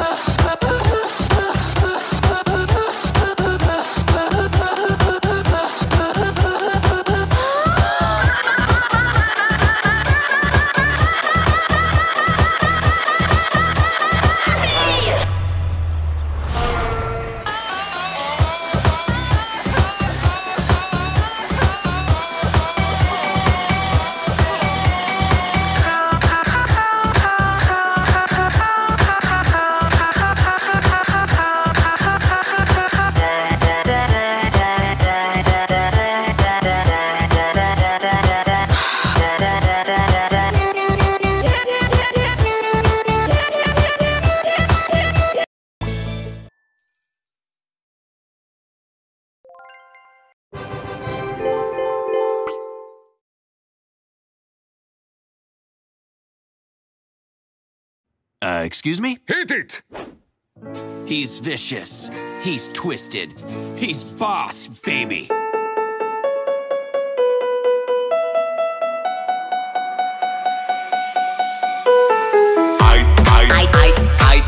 Ugh. Uh, excuse me? Hit it! He's vicious. He's twisted. He's boss, baby. I, I, I,